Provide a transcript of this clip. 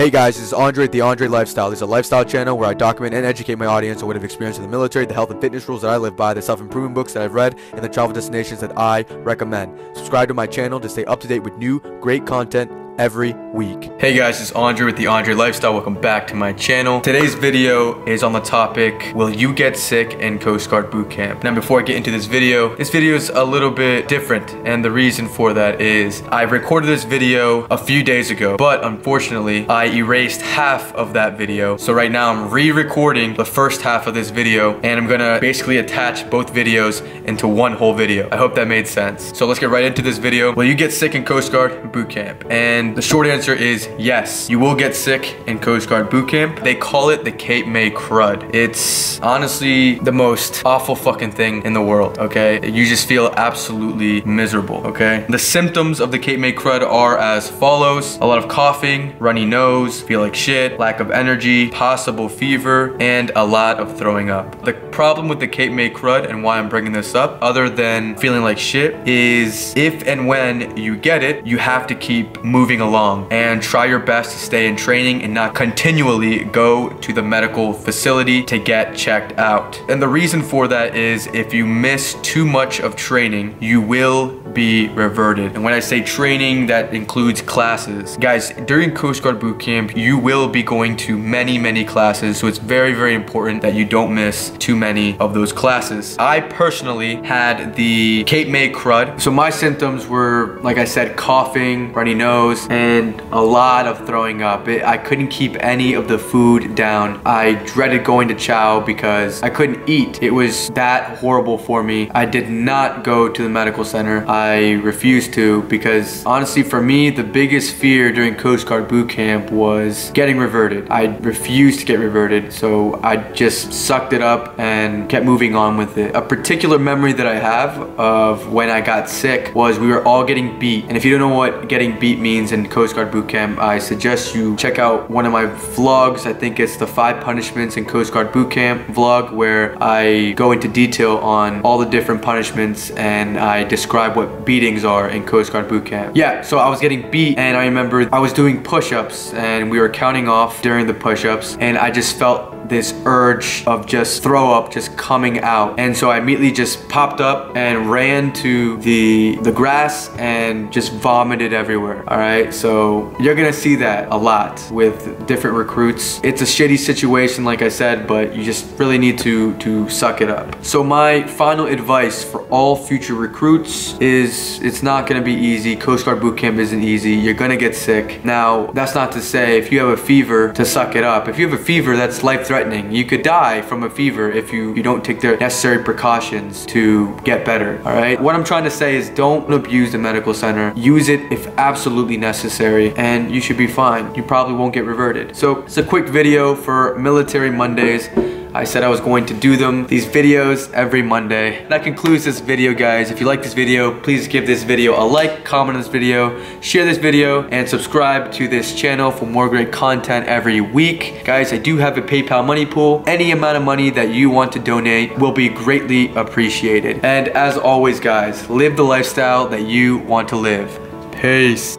Hey guys, this is Andre at The Andre Lifestyle. This is a lifestyle channel where I document and educate my audience on what I've experienced in the military, the health and fitness rules that I live by, the self-improvement books that I've read, and the travel destinations that I recommend. Subscribe to my channel to stay up to date with new, great content every week. Hey guys, it's Andre with The Andre Lifestyle. Welcome back to my channel. Today's video is on the topic, will you get sick in Coast Guard boot camp? Now before I get into this video, this video is a little bit different and the reason for that is I recorded this video a few days ago, but unfortunately I erased half of that video. So right now I'm re-recording the first half of this video and I'm gonna basically attach both videos into one whole video. I hope that made sense. So let's get right into this video. Will you get sick in Coast Guard boot camp? And the short answer is yes. You will get sick in Coast Guard boot camp. They call it the Cape May crud. It's honestly the most awful fucking thing in the world, okay? You just feel absolutely miserable, okay? The symptoms of the Cape May crud are as follows. A lot of coughing, runny nose, feel like shit, lack of energy, possible fever, and a lot of throwing up. The problem with the Cape May crud and why I'm bringing this up, other than feeling like shit, is if and when you get it, you have to keep moving moving along and try your best to stay in training and not continually go to the medical facility to get checked out. And the reason for that is if you miss too much of training, you will be reverted. And when I say training, that includes classes. Guys, during Coast Guard Boot Camp, you will be going to many, many classes. So it's very, very important that you don't miss too many of those classes. I personally had the Cape May crud. So my symptoms were, like I said, coughing, runny nose, and a lot of throwing up. It, I couldn't keep any of the food down. I dreaded going to chow because I couldn't eat. It was that horrible for me. I did not go to the medical center. I refused to because honestly for me, the biggest fear during Coast Guard boot camp was getting reverted. I refused to get reverted, so I just sucked it up and kept moving on with it. A particular memory that I have of when I got sick was we were all getting beat. And if you don't know what getting beat means in Coast Guard Boot Camp, I suggest you check out one of my vlogs. I think it's the five punishments in Coast Guard Boot Camp vlog where I go into detail on all the different punishments and I describe what beatings are in Coast Guard Boot Camp. Yeah, so I was getting beat and I remember I was doing push-ups and we were counting off during the push-ups and I just felt this urge of just throw up just coming out. And so I immediately just popped up and ran to the, the grass and just vomited everywhere, all right? So you're gonna see that a lot with different recruits. It's a shitty situation, like I said, but you just really need to, to suck it up. So my final advice for all future recruits is it's not gonna be easy. Coast Guard boot camp isn't easy. You're gonna get sick. Now, that's not to say if you have a fever to suck it up. If you have a fever, that's life-threatening threatening. You could die from a fever if you, you don't take the necessary precautions to get better, all right? What I'm trying to say is don't abuse the medical center. Use it if absolutely necessary and you should be fine. You probably won't get reverted. So it's a quick video for Military Mondays. I said I was going to do them, these videos every Monday. That concludes this video, guys. If you like this video, please give this video a like, comment on this video, share this video, and subscribe to this channel for more great content every week. Guys, I do have a PayPal money pool. Any amount of money that you want to donate will be greatly appreciated. And as always, guys, live the lifestyle that you want to live. Peace.